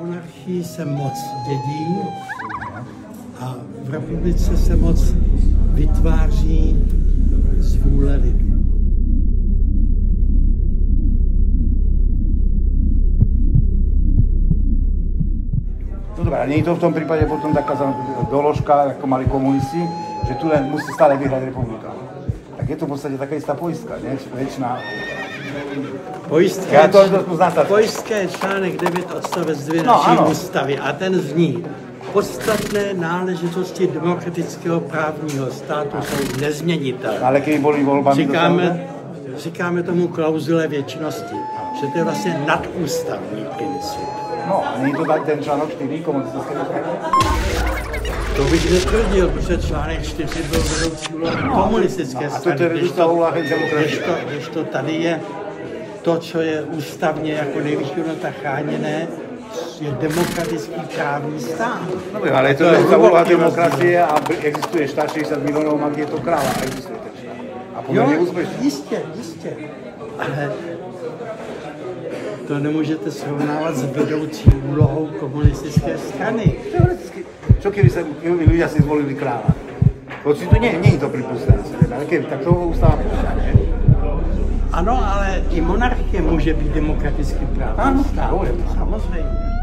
monarchii se moc dědí a v republice se moc vytváří z vůle lidu. No není to v tom případě potom taká doložka, jako mali komunisti, že tu musí stále vyhrát republika. Tak je to v podstatě taková jistá pojistka, ne? Většina Pojistka, Já to tak. pojistka je článek 9 odstavec 2 No, naší ano. ústavy a ten zní podstatné náležitosti demokratického právního státu jsou nezměnitelné. Ale když byly volbami Říkáme, říkáme tomu klauzule věčnosti, že to je vlastně nadústavní princip. No, a není to tak ten článek 4 komunistické strany? To bych netvrdil, protože článek 4 byl vedoucí úlohy komunistické No, a to strany. úloha když to, když to tady je to, co je ústavně jako nejvyšší hodnota chráněné, je demokratický právní stát. No, ale je to, To je to demokracie a existuje štát 60 milionů, má je to krála a existuje ten štát. A Jo, jistě, jistě. Ale to nemůžete srovnávat s vedoucí úlohou komunistické strany. Teoreticky. Čo keby se keby ľudia si zvolili krála? Hoci to je to asi, keby, tak toho ústava nie? Ano, ale i monarchie může být demokraticky právní Ano. Samozřejmě.